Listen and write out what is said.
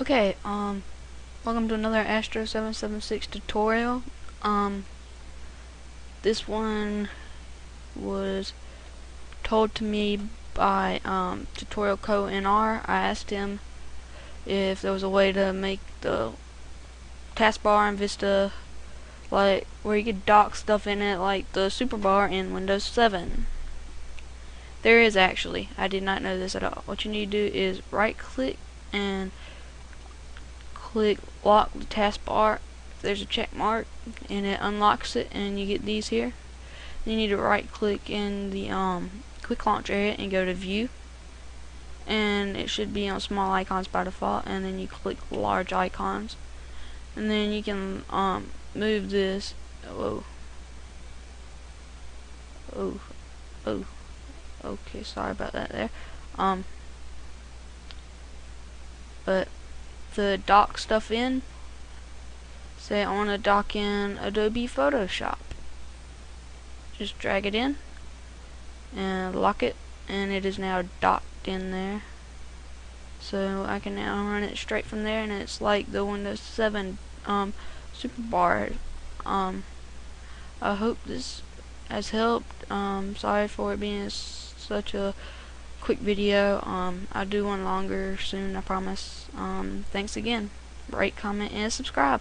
Okay, um, welcome to another Astro 776 tutorial. Um, this one was told to me by um, Tutorial Co NR. I asked him if there was a way to make the taskbar in Vista like where you could dock stuff in it like the superbar in Windows 7. There is actually. I did not know this at all. What you need to do is right click and click lock the taskbar there's a check mark and it unlocks it and you get these here then you need to right click in the um, quick launch area and go to view. And it should be on small icons by default and then you click large icons. And then you can um, move this. Whoa oh. Oh. Okay sorry about that there. Um but the dock stuff in. Say I want to dock in Adobe Photoshop. Just drag it in and lock it and it is now docked in there. So I can now run it straight from there and it's like the Windows 7 um, super bar. Um, I hope this has helped. Um, sorry for it being such a quick video. Um, I'll do one longer soon, I promise. Um, thanks again. Rate, comment, and subscribe.